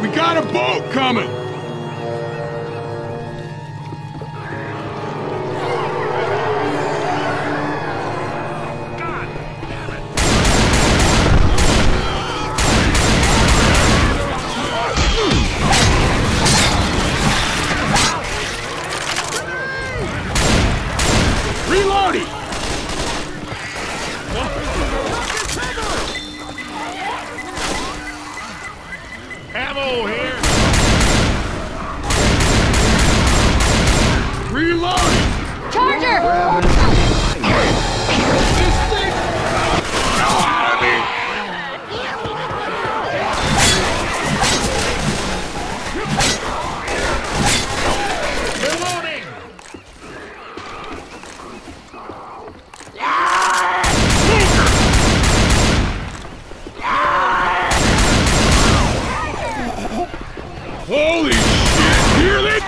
We got a boat coming! Hamill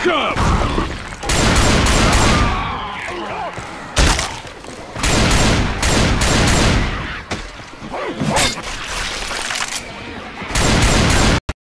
Back up!